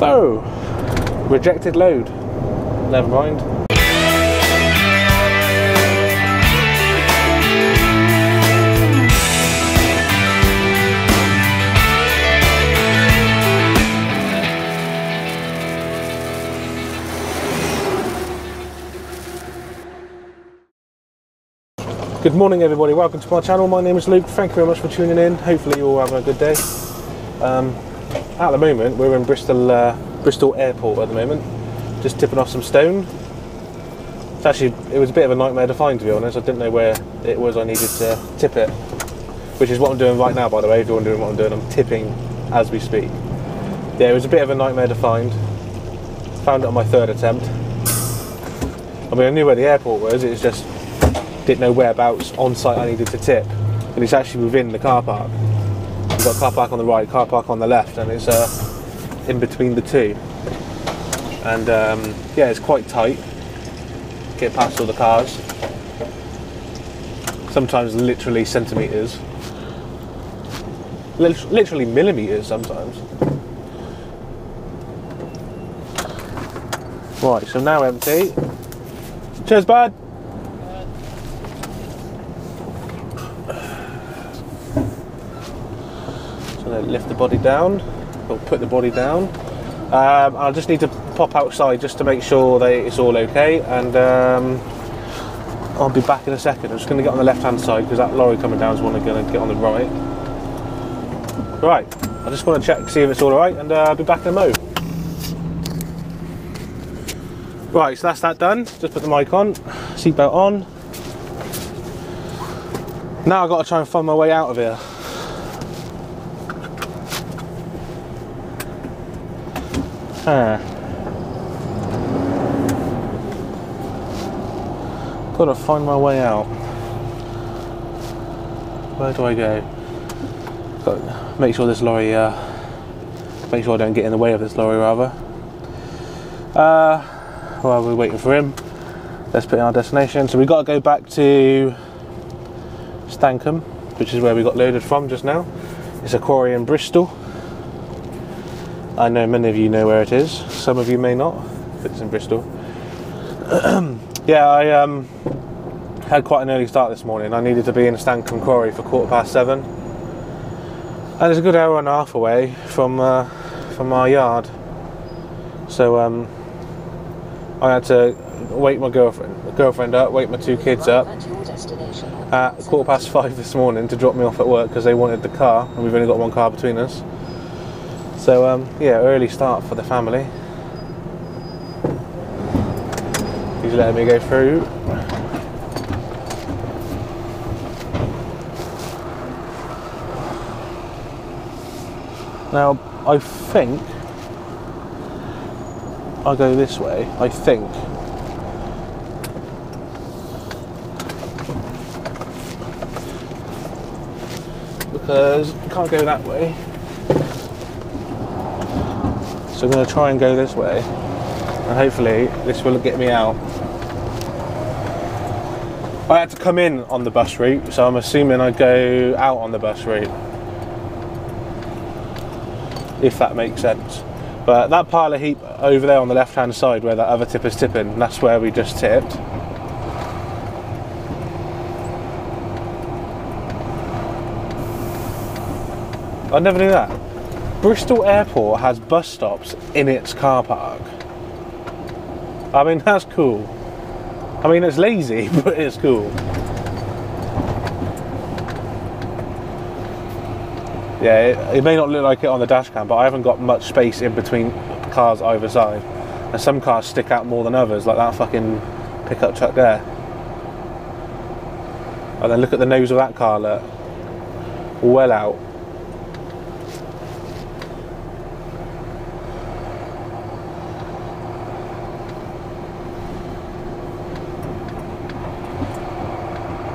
So, rejected load. Never mind. Good morning, everybody. Welcome to my channel. My name is Luke. Thank you very much for tuning in. Hopefully, you're all having a good day. Um, at the moment, we're in Bristol, uh, Bristol Airport at the moment, just tipping off some stone. It's actually, it was a bit of a nightmare to find, to be honest. I didn't know where it was I needed to tip it, which is what I'm doing right now, by the way. If you're wondering what I'm doing, I'm tipping as we speak. Yeah, it was a bit of a nightmare to find. Found it on my third attempt. I mean, I knew where the airport was. It's just didn't know whereabouts on site I needed to tip, and it's actually within the car park. You've got car park on the right, car park on the left, and it's uh, in between the two. And um, yeah, it's quite tight. Get past all the cars. Sometimes literally centimeters. Lit- literally millimeters sometimes. Right, so now empty. Cheers, bud. So I'm going to lift the body down, or put the body down. Um, I'll just need to pop outside just to make sure that it's all okay, and um, I'll be back in a second. I'm just going to get on the left hand side because that lorry coming down is one I'm going to get on the right. Right, I just want to check, see if it's all right, and uh, I'll be back in a mo. Right, so that's that done. Just put the mic on, seatbelt on. Now I've got to try and find my way out of here. Huh. Gotta find my way out. Where do I go? Got make sure this lorry, uh, make sure I don't get in the way of this lorry rather. Uh, while we're waiting for him, let's put in our destination. So we got to go back to Stancombe, which is where we got loaded from just now. It's a quarry in Bristol. I know many of you know where it is. Some of you may not, it's in Bristol. yeah, I um, had quite an early start this morning. I needed to be in Stancombe Quarry for quarter past seven, and it's a good hour and a half away from uh, from our yard. So um, I had to wake my girlfriend girlfriend up, wake my two kids up At your destination. at quarter past five this morning to drop me off at work because they wanted the car, and we've only got one car between us. So um, yeah, early start for the family. He's letting me go through. Now I think I'll go this way. I think. because you can't go that way. So I'm going to try and go this way, and hopefully this will get me out. I had to come in on the bus route, so I'm assuming I go out on the bus route, if that makes sense. But that pile of heap over there on the left-hand side, where that other tipper's tipping, that's where we just tipped. I never knew that. Bristol Airport has bus stops in its car park. I mean, that's cool. I mean, it's lazy, but it's cool. Yeah, it, it may not look like it on the dash cam, but I haven't got much space in between cars either side. And some cars stick out more than others, like that fucking pickup truck there. And then look at the nose of that car, look. Well out.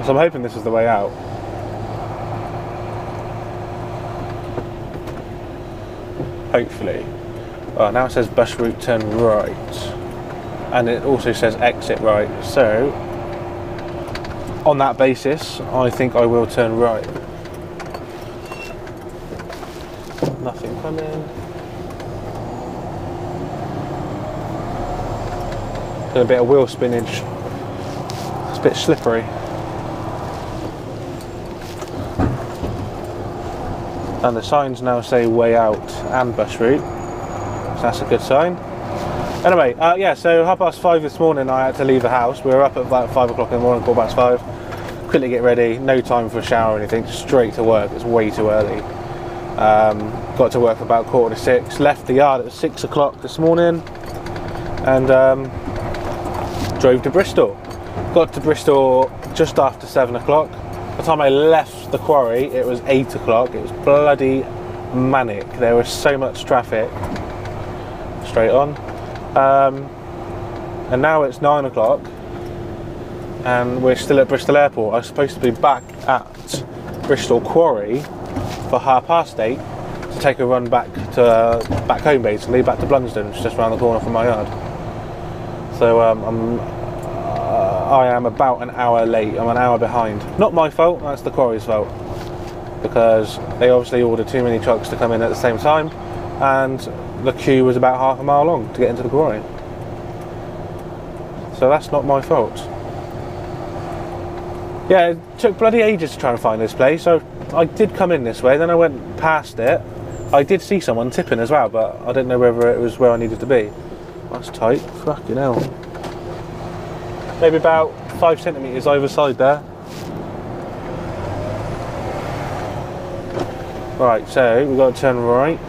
So I'm hoping this is the way out. Hopefully. Oh, now it says bus route turn right. And it also says exit right. So, on that basis, I think I will turn right. Nothing coming. a bit of wheel spinach. It's a bit slippery. And the signs now say way out and bus route, so that's a good sign. Anyway, uh, yeah, so half past five this morning I had to leave the house. We were up at about five o'clock in the morning, quarter past five. Quickly get ready, no time for a shower or anything, straight to work. It's way too early. Um, got to work about quarter to six, left the yard at six o'clock this morning, and um, drove to Bristol. Got to Bristol just after seven o'clock. The time I left the quarry, it was eight o'clock. It was bloody manic. There was so much traffic. Straight on. Um, and now it's nine o'clock, and we're still at Bristol Airport. I was supposed to be back at Bristol Quarry for half past eight to take a run back to uh, back home, basically back to Blunsdon, which is just around the corner from my yard. So um, I'm I am about an hour late. I'm an hour behind. Not my fault. That's the quarry's fault because they obviously ordered too many trucks to come in at the same time, and the queue was about half a mile long to get into the quarry. So that's not my fault. Yeah, it took bloody ages to try and find this place. So I did come in this way, then I went past it. I did see someone tipping as well, but I didn't know whether it was where I needed to be. That's tight. Fucking hell. Maybe about five centimetres either side there. Right, so we've got to turn right.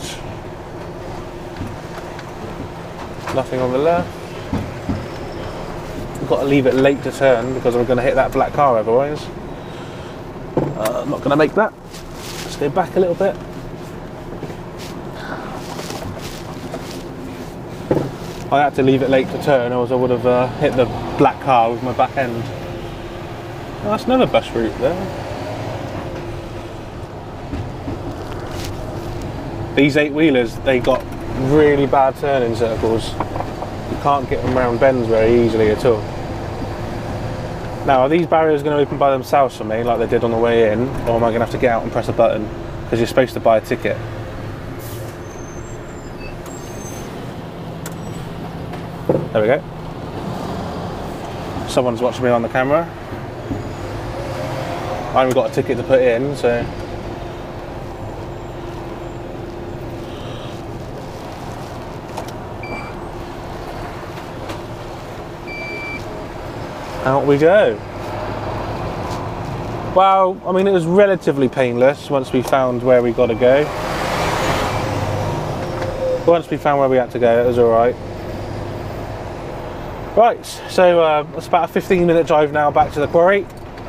Nothing on the left. We've got to leave it late to turn because we're going to hit that black car otherwise. Uh, I'm not going to make that. Let's go back a little bit. I had to leave it late to turn, or else I would have uh, hit the black car with my back end. That's another bus route there. These eight wheelers, they got really bad turning circles. You can't get them around bends very easily at all. Now, are these barriers going to open by themselves for me, like they did on the way in, or am I going to have to get out and press a button? Because you're supposed to buy a ticket. There we go. Someone's watching me on the camera. I haven't got a ticket to put in, so out we go. Well, I mean, it was relatively painless once we found where we got to go. Once we found where we had to go, it was all right. Right, so uh, it's about a 15 minute drive now back to the quarry.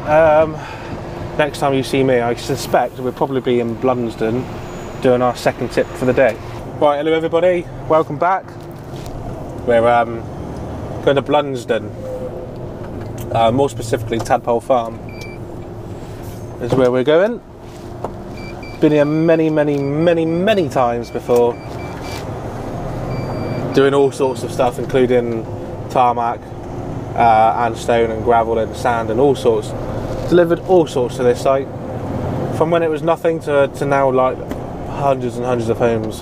Um, next time you see me, I suspect we'll probably be in Blunsdon doing our second tip for the day. Right, hello everybody, welcome back. We're um, going to Blunsdon uh, more specifically Tadpole Farm is where we're going. Been here many, many, many, many times before, doing all sorts of stuff, including tarmac uh, and stone and gravel and sand and all sorts. Delivered all sorts to this site, from when it was nothing to, to now like hundreds and hundreds of homes.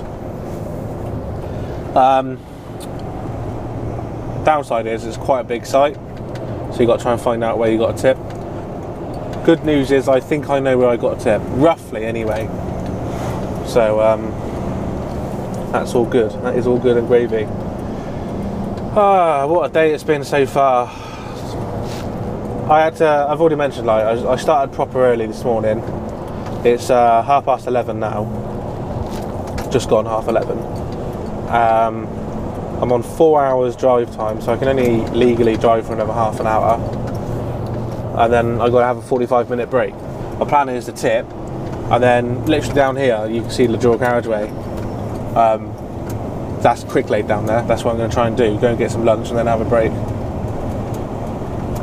Um, downside is it's quite a big site so you got to try and find out where you got a tip. Good news is I think I know where I got a tip, roughly anyway. So um, that's all good. That is all good and gravy. Ah, what a day it's been so far. I had to, I've already mentioned like I, started proper early this morning. It's uh, half past eleven now. Just gone half eleven. Um, I'm on four hours drive time, so I can only legally drive for another half an hour. And then I've got to have a 45 minute break. My plan is to tip, and then literally down here, you can see the dual carriageway. Um, that's Cricklade down there. That's what I'm going to try and do. Go and get some lunch and then have a break.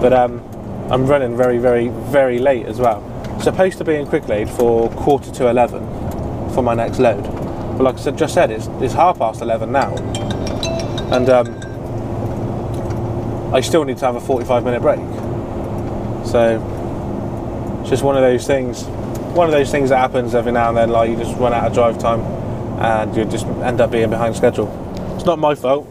But um, I'm running very, very, very late as well. Supposed to be in Cricklade for quarter to 11 for my next load. But like I said, just said, it's, it's half past 11 now and um, I still need to have a 45 minute break. So it's just one of those things. One of those things that happens every now and then. Like you just run out of drive time, and you just end up being behind schedule. It's not my fault.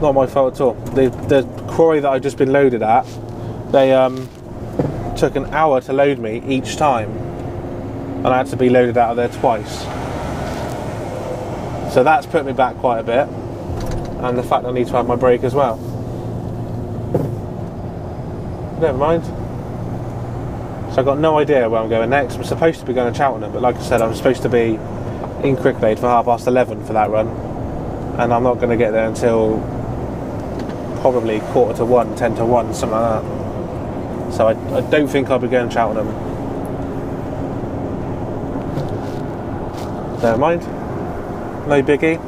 not my fault at all. The the quarry that I've just been loaded at, they um, took an hour to load me each time, and I had to be loaded out of there twice. So that's put me back quite a bit, and the fact I need to have my break as well. Never mind. So I've got no idea where I'm going next. I'm supposed to be going to Cheltenham, but like I said, I'm supposed to be in Cricklade for half past 11 for that run, and I'm not going to get there until probably quarter to one, ten to one, something like that. So I, I don't think I'll be going to Cheltenham. Never mind. No biggie.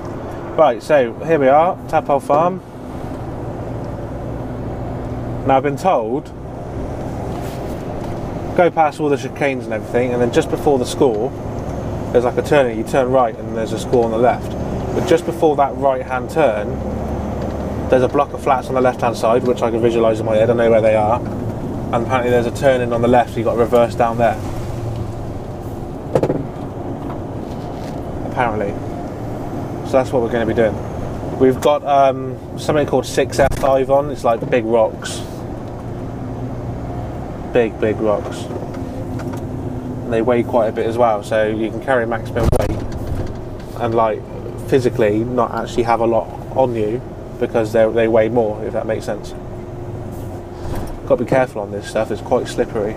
Right, so here we are, Tadpole Farm. Now I've been told go past all the chicanes and everything, and then just before the school, there's like a turning. You turn right, and there's a school on the left. But just before that right-hand turn, there's a block of flats on the left-hand side, which I can visualise in my head. I know where they are. And apparently, there's a turning on the left. So you've got to reverse down there. Apparently. So that's what we're going to be doing. We've got um, something called 6F5 on. It's like big rocks. Big, big rocks. And they weigh quite a bit as well, so you can carry maximum weight and like physically not actually have a lot on you because they they weigh more, if that makes sense. Got to be careful on this stuff. It's quite slippery.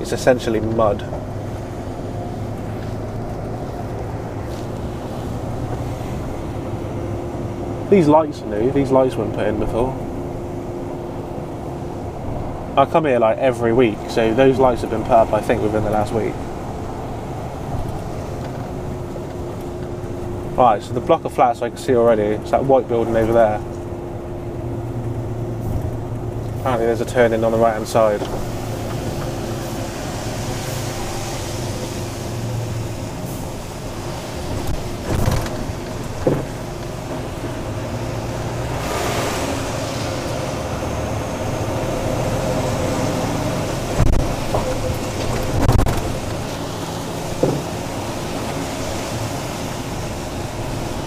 It's essentially mud. These lights are new. These lights weren't put in before. I come here like every week, so those lights have been put up, I think, within the last week. Right, so the block of flats I can see already. It's that white building over there. Apparently, there's a turning on the right hand side.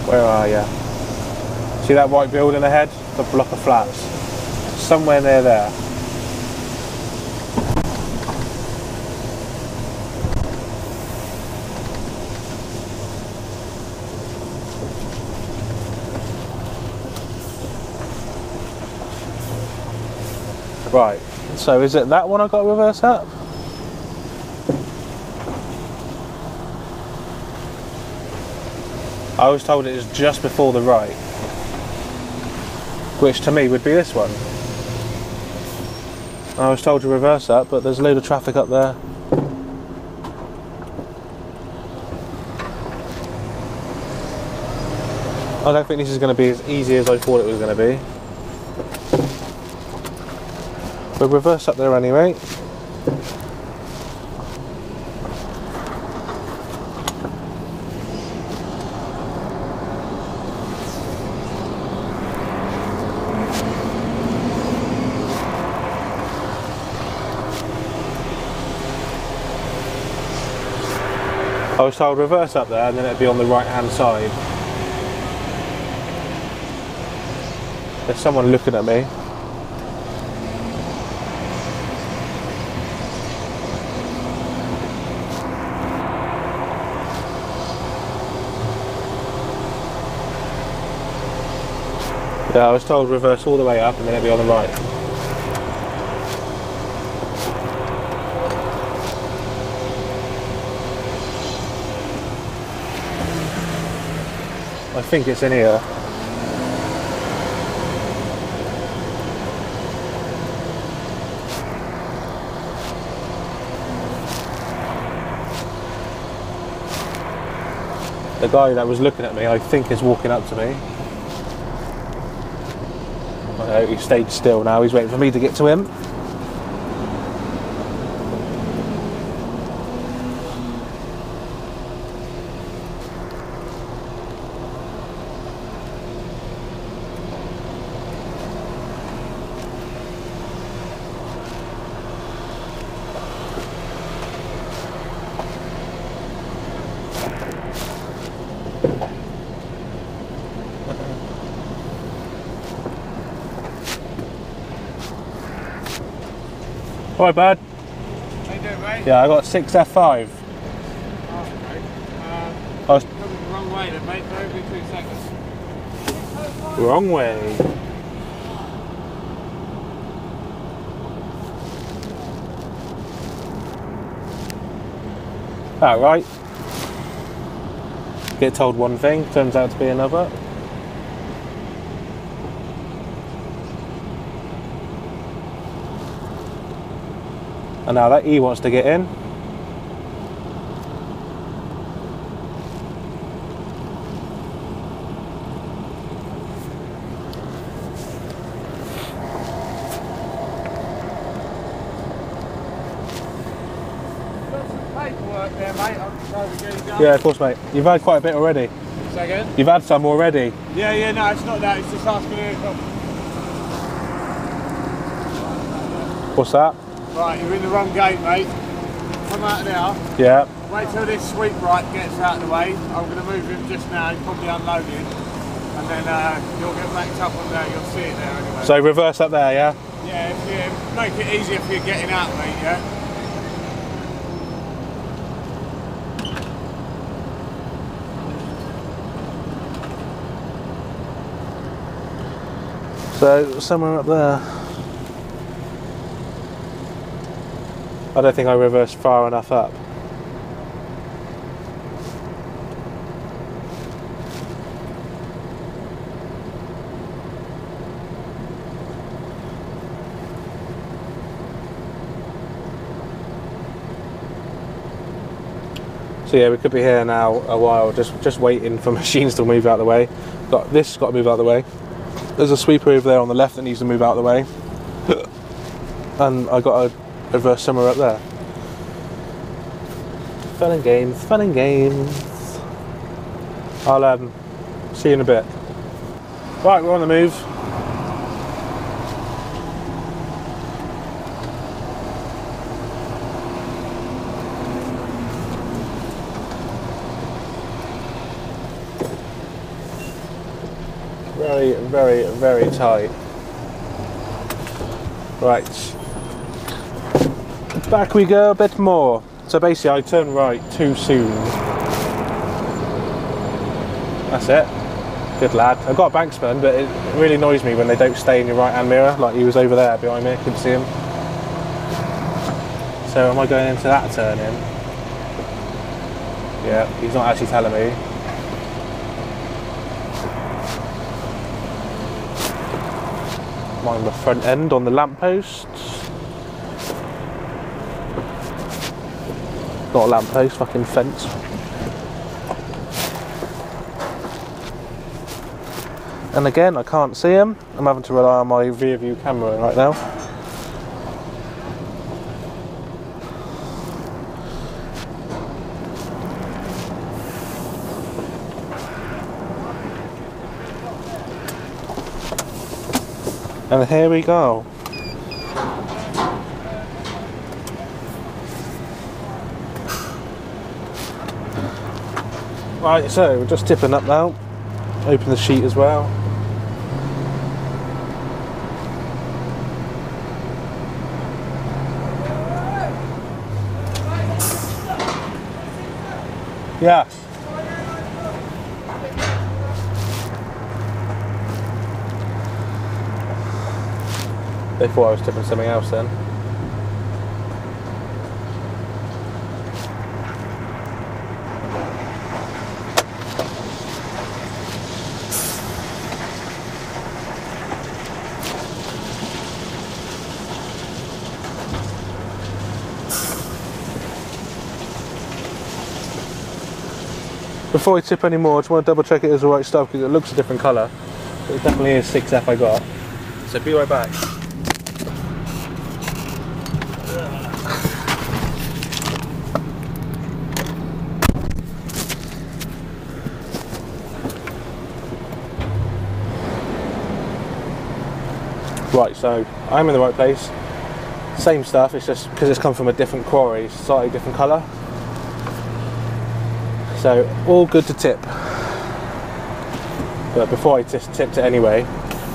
Where are you? See that white building ahead? The block of flats. Somewhere near there. Right, so is it that one I got reverse up? I was told it is just before the right, which to me would be this one. I was told to reverse that, but there's a load of traffic up there. I don't think this is going to be as easy as I thought it was going to be. We'll reverse up there anyway. I was told reverse up there and then it'd be on the right hand side. There's someone looking at me. Yeah, I was told reverse all the way up and then it'd be on the right. I think it's in here. The guy that was looking at me, I think, is walking up to me. I know, he stayed still now, he's waiting for me to get to him. Right, bud. How you doing, mate? Yeah, I got six F5. Oh, okay. Um, I was coming the wrong way then, mate. Bear with me two seconds. wrong way. All right. Get told one thing, turns out to be another. And now that E wants to get in. Got some paperwork there, mate. I'll just over get it done. Yeah, of course, mate. You've had quite a bit already. Second. You've had some already. Yeah, yeah, no, it's not that. It's just asking. What's that? Right, you're in the wrong gate, mate. Come out now. Yeah. Wait till this sweep right gets out of the way. I'm going to move him just now. He's probably unloading. And then uh, you'll get backed up on there. You'll see it there anyway. So reverse up there, yeah? yeah, if you make it easier for you getting out, mate, yeah? So somewhere up there. I don't think I reversed far enough up. So yeah, we could be here now a while, just just waiting for machines to move out of the way. Got this got to move out of the way. There's a sweeper over there on the left that needs to move out of the way. and I got a reverse somewhere up there. Fun and games, fun and games. I'll um, see you in a bit. Right, we're on the move. Very, very, very tight. Right. Back we go a bit more. So basically I turn right too soon. That's it. Good lad. I've got a banksman, but it really annoys me when they don't stay in your right hand mirror, like he was over there behind me, I couldn't see him. So am I going into that turn in? Yeah, he's not actually telling me. Mind the front end on the lamppost. Not a lamppost, fucking fence. And again, I can't see him. I'm having to rely on my rear view camera right now. And here we go. Right, so we're just tipping up now. Open the sheet as well. Yeah. They thought I was tipping something else then. Before I tip any more, I just want to double check it is the right stuff because it looks a different colour. It definitely is 6F I got. So be right back. Right, so I'm in the right place. Same stuff, it's just because it's come from a different quarry, slightly different colour. So all good to tip. But before I just tipped it anyway,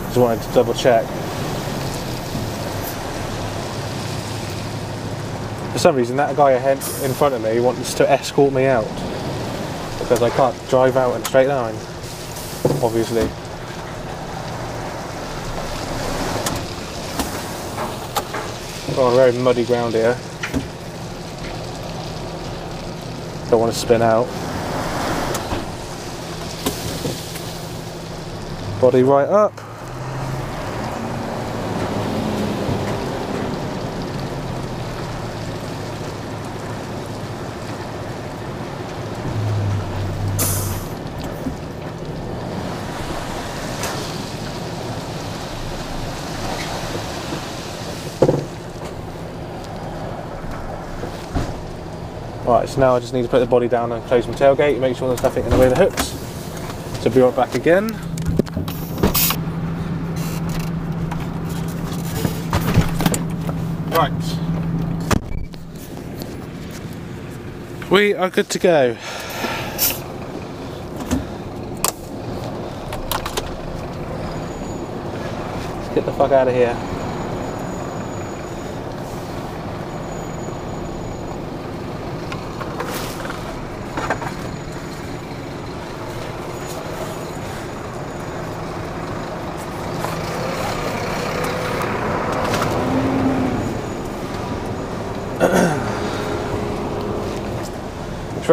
just wanted to double check. For some reason, that guy ahead in front of me wants to escort me out because I can't drive out in a straight line, obviously. Oh, We're on very muddy ground here. Don't want to spin out. Body right up. Right, so now I just need to put the body down and close my tailgate, make sure there's nothing in the way of the hooks. So be right back again. Right. We are good to go. Let's get the fuck out of here.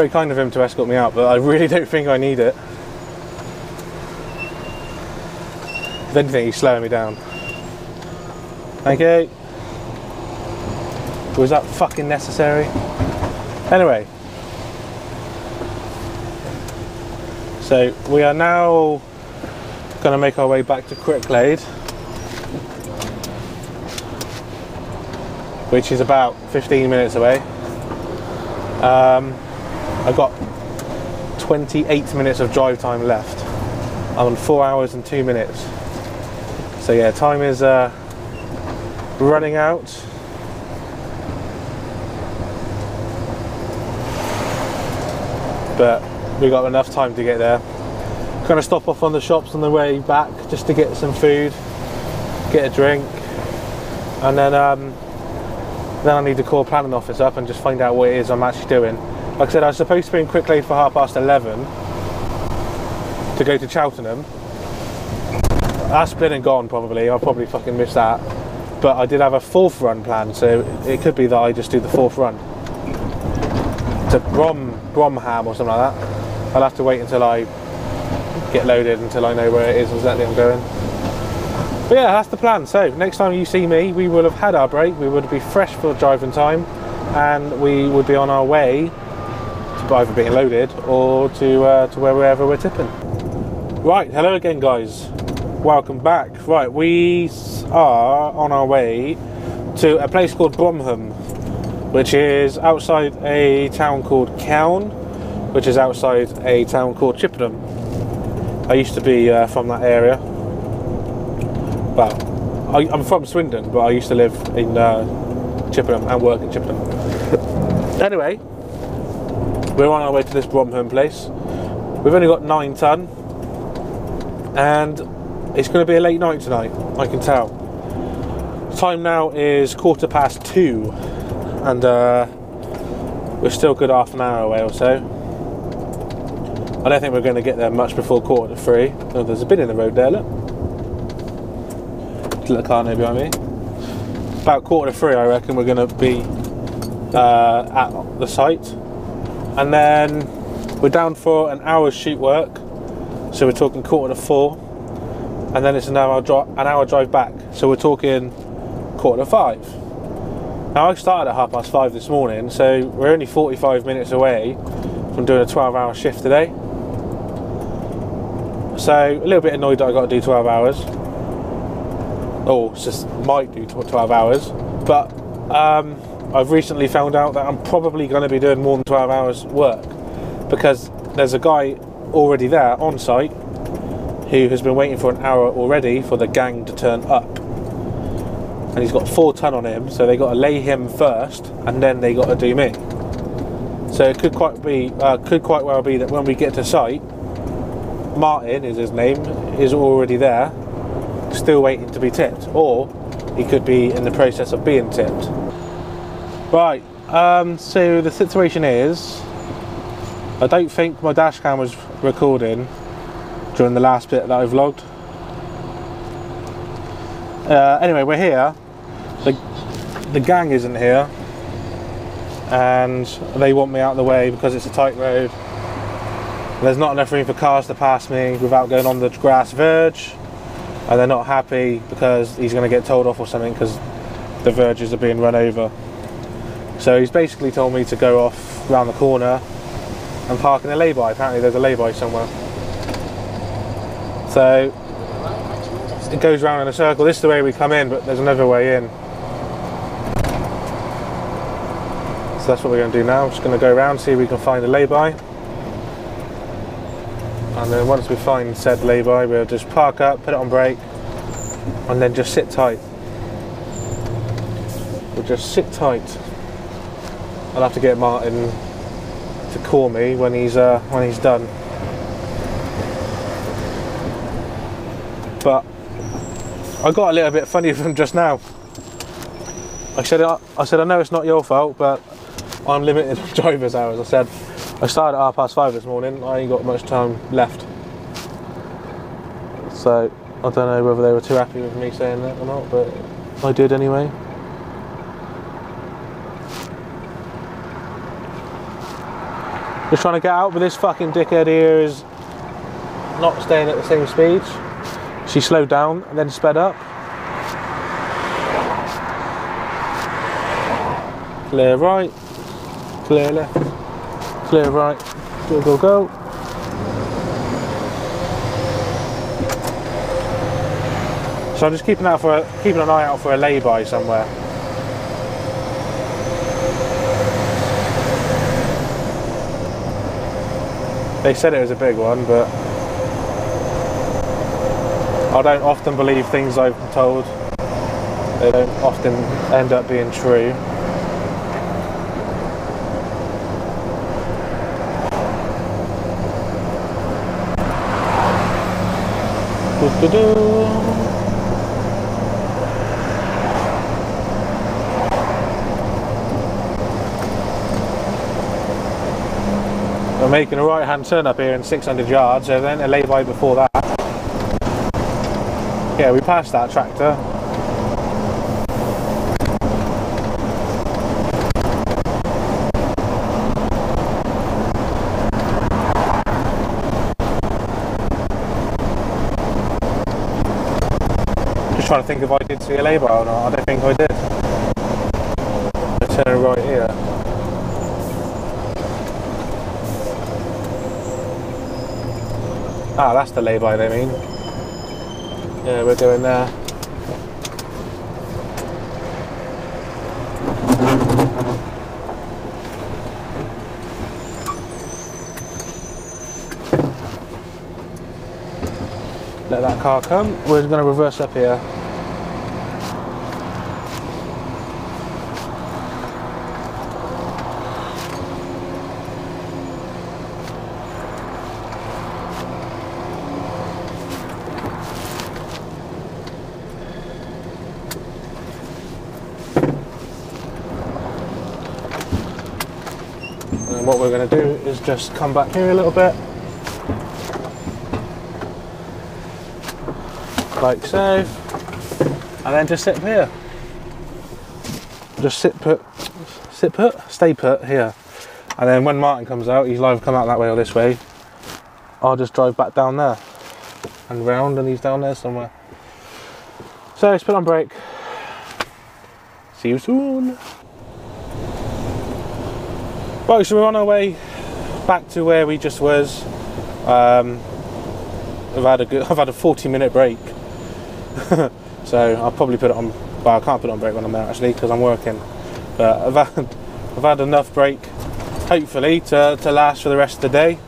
Very kind of him to escort me out, but I really don't think I need it. If anything, he's slowing me down. Thank you. Was that fucking necessary? Anyway. So we are now going to make our way back to Cricklade. Which is about 15 minutes away. Um, I've got 28 minutes of drive time left. I'm on four hours and two minutes. So yeah, time is uh, running out. But we got enough time to get there. Gonna stop off on the shops on the way back just to get some food, get a drink, and then um, then I need to call planning office up and just find out what it is I'm actually doing. Like I said, I was supposed to be in Cricklade for half past 11 to go to Cheltenham. That's been and gone probably, I'll probably fucking miss that. But I did have a fourth run planned, so it could be that I just do the fourth run. To Brom, Bromham or something like that. I'll have to wait until I get loaded until I know where it is exactly I'm going. But yeah, that's the plan. So next time you see me, we will have had our break, we would be fresh for driving time, and we would be on our way either being loaded or to uh, to wherever we're tipping. Right, hello again, guys. Welcome back. Right, we are on our way to a place called Bromham, which is outside a town called Calne, which is outside a town called Chippenham. I used to be uh, from that area. Well, I, I'm from Swindon, but I used to live in uh, Chippenham and work in Chippenham. anyway, we're on our way to this Bromham place. We've only got nine ton, and it's going to be a late night tonight. I can tell. Time now is quarter past two, and uh, we're still good half an hour away or so. I don't think we're going to get there much before quarter to three. Oh, there's a bin in the road there. Look, little car near behind me. About quarter to three, I reckon we're going to be uh, at the site, and then we're down for an hour's shoot work. So we're talking quarter to four, and then it's an hour an hour drive back. So we're talking quarter to five. Now I started at half past five this morning, so we're only 45 minutes away from doing a 12-hour shift today. So a little bit annoyed that I got to do 12 hours, or just might do 12 hours. But um, I've recently found out that I'm probably going to be doing more than 12 hours work because there's a guy already there on site who has been waiting for an hour already for the gang to turn up. And he's got four ton on him, so they got to lay him first, and then they got to do me. So it could quite be, uh, could quite well be that when we get to site, Martin is his name, is already there, still waiting to be tipped, or he could be in the process of being tipped. Right, Um, so the situation is, I don't think my dash cam was recording during the last bit that I vlogged. Uh, anyway, we're here. The, the gang isn't here. And they want me out of the way because it's a tight road. There's not enough room for cars to pass me without going on the grass verge. And they're not happy because he's going to get told off or something because the verges are being run over. So he's basically told me to go off round the corner and park in a lay-by. Apparently there's a lay-by somewhere. So it goes round in a circle. This is the way we come in, but there's another way in. So that's what we're going to do now. I'm just going to go around, see if we can find a lay-by. And then once we find said lay-by, we'll just park up, put it on brake, and then just sit tight. We'll just sit tight. I'll have to get Martin to call me when he's uh, when he's done. But I got a little bit funny with him just now. I said I said I know it's not your fault, but I'm limited on driver's hours. I said I started at half past five this morning. I ain't got much time left, so I don't know whether they were too happy with me saying that or not, but I did anyway. Just trying to get out, but this fucking dickhead here is not staying at the same speed. She slowed down and then sped up. Clear right, clear left, clear right, go, go, go. So I'm just keeping out for a, keeping an eye out for a lay-by somewhere. They said it was a big one, but I don't often believe things I'm told. They don't often end up being true. Doo-doo-doo. Making a right hand turn up here in 600 yards, so then a lay-by before that. Yeah, we passed that tractor. Just trying to think if I did see a lay-by or not. I don't think I did. I turn right here. Ah, that's the lay-by they mean. Yeah, we're doing there. Let that car come. We're going to reverse up here. And what we're going to do is just come back here a little bit. Like so. And then just sit here. Just sit put, sit put, stay put here. And then when Martin comes out, he'll either come out that way or this way. I'll just drive back down there and round and he's down there somewhere. So let's put on brake. See you soon. Right, so we're on our way back to where we just was. Um, I've had a good, I've had a 40 minute break, so I'll probably put it on. Well, I can't put it on break when I'm there actually because I'm working. But I've had, I've had enough break, hopefully, to, to last for the rest of the day.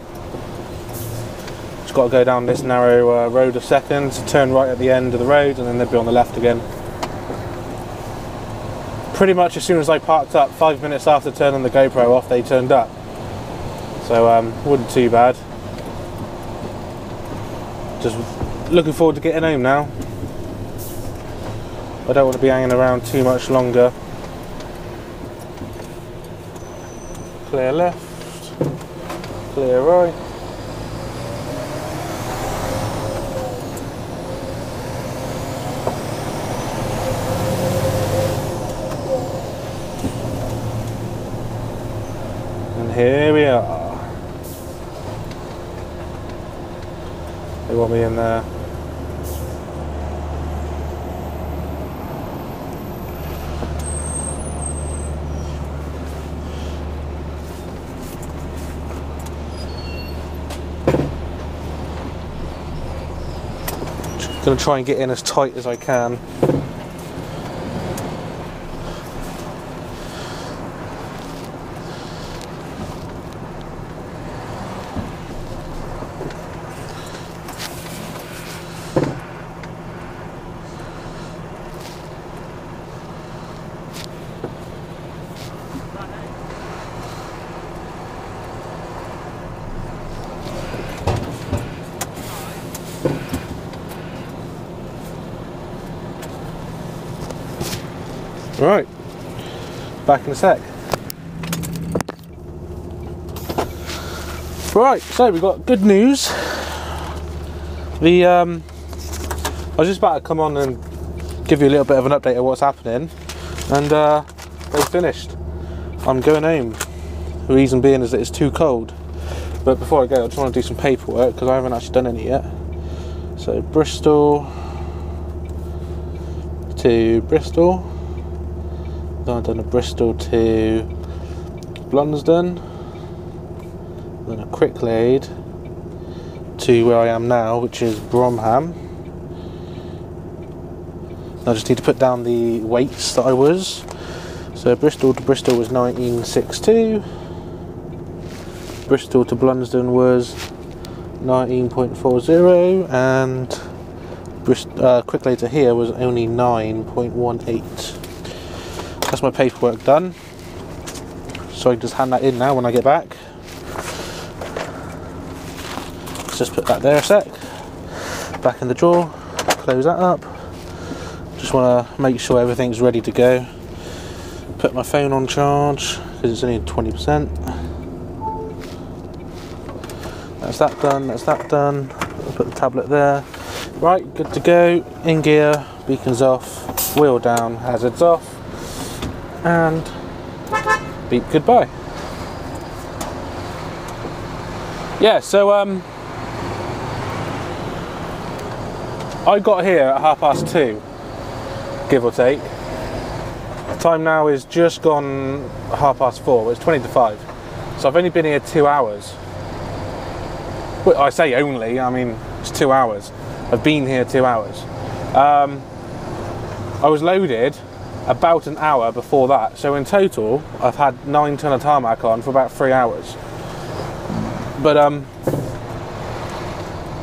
Just got to go down this narrow uh, road a second, turn right at the end of the road, and then they'll be on the left again pretty much as soon as I parked up, five minutes after turning the GoPro off, they turned up. So um, wasn't too bad. Just looking forward to getting home now. I don't want to be hanging around too much longer. clear left, clear right. And here we are. They want me in there. Uh, gonna try and get in as tight as I can. Right, back in a sec. Right, so we've got good news. The um, I was just about to come on and give you a little bit of an update of what's happening, and uh, they finished. I'm going home. The reason being is that it's too cold. But before I go, I just want to do some paperwork because I haven't actually done any yet. So Bristol to Bristol. I've done a Bristol to Blunsdon. Then a Cricklade to where I am now, which is Bromham. I just need to put down the weights that I was. So Bristol to Bristol was 1962. Bristol to Blunsdon was 19.40 and Brist- uh, Cricklade to here was only 9.18. That's my paperwork done. So I can just hand that in now when I get back. Let's just put that there a sec. Back in the drawer. Close that up. Just want to make sure everything's ready to go. Put my phone on charge because it's only 20%. That's that done. That's that done. I'll put the tablet there. Right, good to go. In gear. Beacons off. Wheel down. Hazards off and beep goodbye. Yeah, so um, I got here at half past two, give or take. The time now is just gone half past four, it's 20 to five. So I've only been here two hours. Well, I say only, I mean, it's two hours. I've been here two hours. Um, I was loaded about an hour before that. So in total, I've had nine ton of tarmac on for about three hours. But um,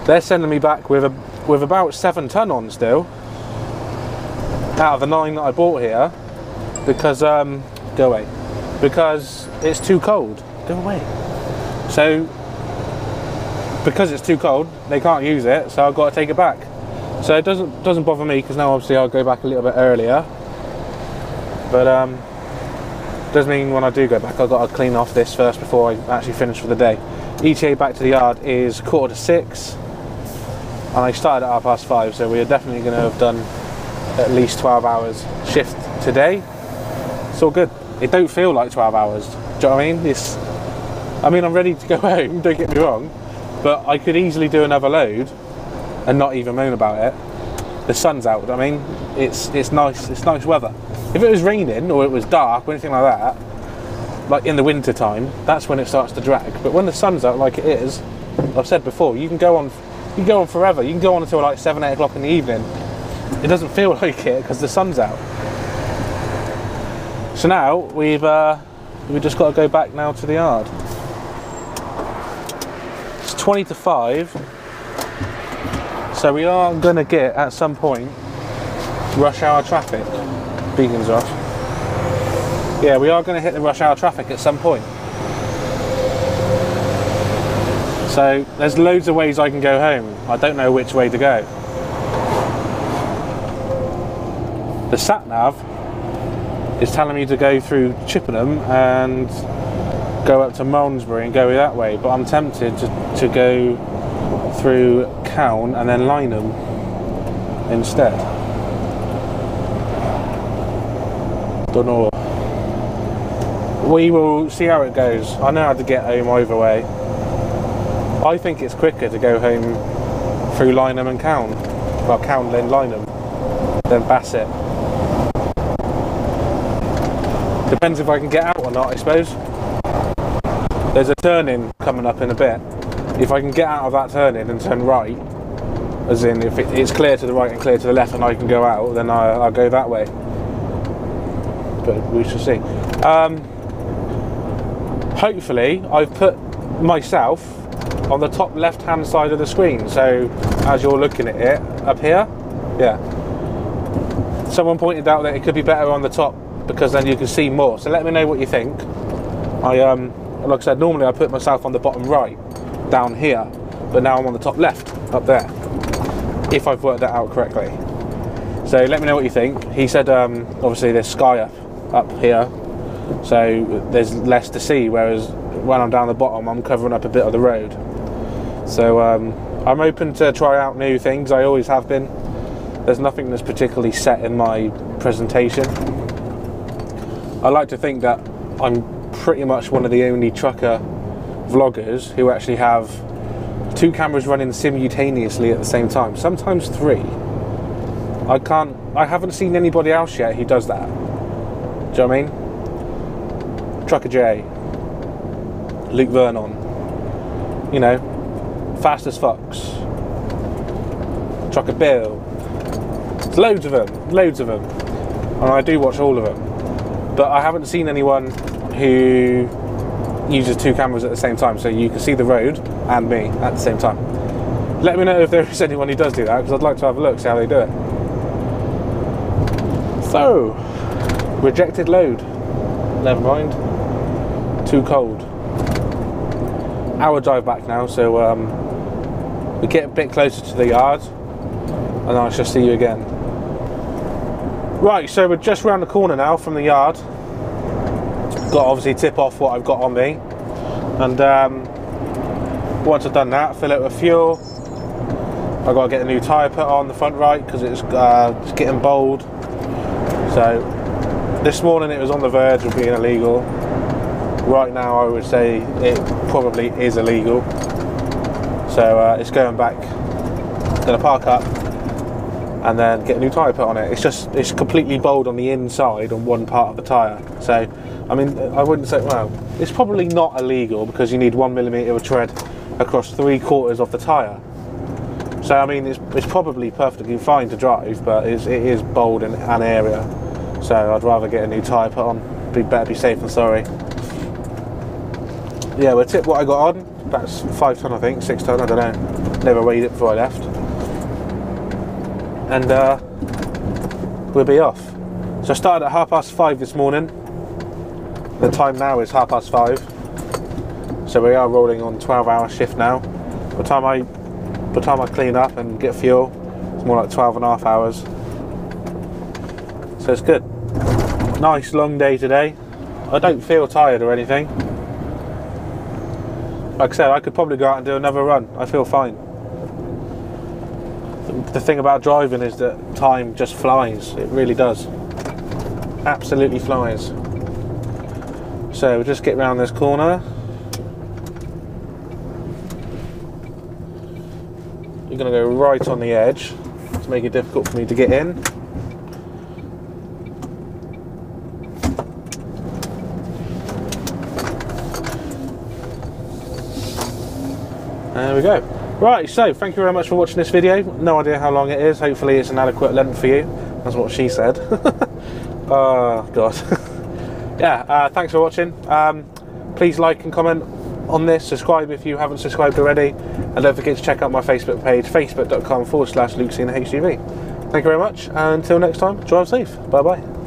they're sending me back with a with about seven ton on still out of the nine that I bought here because um, go away because it's too cold. Go away. So because it's too cold, they can't use it, so I've got to take it back. So it doesn't doesn't bother me because now obviously I'll go back a little bit earlier but um, does mean when I do go back, I've got to clean off this first before I actually finish for the day. ETA back to the yard is quarter to six, and I started at half past five, so we are definitely going to have done at least 12 hours shift today. It's all good. It don't feel like 12 hours. Do you know what I mean? It's, I mean, I'm ready to go home. Don't get me wrong, but I could easily do another load and not even moan about it. The sun's out. I mean, it's it's nice. It's nice weather. If it was raining or it was dark or anything like that, like in the winter time, that's when it starts to drag. But when the sun's out like it is, I've said before, you can go on, you can go on forever. You can go on until like seven, eight o'clock in the evening. It doesn't feel like it because the sun's out. So now we've uh, we've just got to go back now to the yard. It's twenty to five, so we are going to get at some point rush hour traffic beacons off. Yeah, we are going to hit the rush hour traffic at some point. So there's loads of ways I can go home. I don't know which way to go. The sat nav is telling me to go through Chippenham and go up to Malmesbury and go that way, but I'm tempted to, to go through Calne and then Lyneham instead. Don't know. We will see how it goes. I know how to get home either way. I think it's quicker to go home through Lyneham and Calne. Well, Calne then Lyneham, then Bassett. Depends if I can get out or not, I suppose. There's a turning coming up in a bit. If I can get out of that turning and turn right, as in if it, it's clear to the right and clear to the left and I can go out, then I'll go that way. We shall see. Um, hopefully, I've put myself on the top left hand side of the screen. So as you're looking at it up here, yeah. Someone pointed out that it could be better on the top because then you can see more. So let me know what you think. I um, like I said, normally I put myself on the bottom right, down here, but now I'm on the top left, up there. If I've worked that out correctly. So let me know what you think. He said um, obviously there's sky up up here, so there's less to see. Whereas when I'm down the bottom, I'm covering up a bit of the road. So um, I'm open to try out new things. I always have been. There's nothing that's particularly set in my presentation. I like to think that I'm pretty much one of the only trucker vloggers who actually have two cameras running simultaneously at the same time. Sometimes three. I can't. I haven't seen anybody else yet who does that. Know what I mean? Trucker J, Luke Vernon, you know, Fast as Fox, Trucker Bill. There's loads of them, loads of them, and I do watch all of them. But I haven't seen anyone who uses two cameras at the same time, so you can see the road and me at the same time. Let me know if there is anyone who does do that, because I'd like to have a look, see how they do it. So, rejected load. Never mind. Too cold. Hour drive back now, so um, we get a bit closer to the yard, and I shall see you again. Right, so we're just round the corner now from the yard. Got obviously tip off what I've got on me, and um, once I've done that, fill it with fuel. I've got to get a new tyre put on the front right because it's, uh, it's getting bold. So this morning it was on the verge of being illegal. Right now I would say it probably is illegal. So uh, it's going back. To park up and then get a new tyre put on it. It's just it's completely bowled on the inside on one part of the tyre. So I mean I wouldn't say well it's probably not illegal because you need one millimeter of tread across three quarters of the tyre. So I mean, it's, it's probably perfectly fine to drive, but it's, it is bold in an area. So I'd rather get a new tyre put on. Be better be safe than sorry. Yeah, we'll tip what I got on. That's five ton, I think, six ton. I don't know. Never weighed it before I left. And uh, we'll be off. So I started at half past five this morning. The time now is half past five. So we are rolling on 12 hour shift now. By the time I by the time I clean up and get fuel, it's more like 12 and a half hours. So it's good. Nice long day today. I don't feel tired or anything. Like I said, I could probably go out and do another run. I feel fine. The thing about driving is that time just flies. It really does. Absolutely flies. So we'll just get round this corner. You're going to go right on the edge to make it difficult for me to get in. There we go. Right, so thank you very much for watching this video. No idea how long it is. Hopefully it's an adequate length for you. That's what she said. oh, God. yeah, uh, thanks for watching. Um, please like and comment on this. Subscribe if you haven't subscribed already. And don't forget to check out my Facebook page, facebook.com forward slash LukeCinaHGV. Thank you very much. And until next time, drive safe. Bye bye.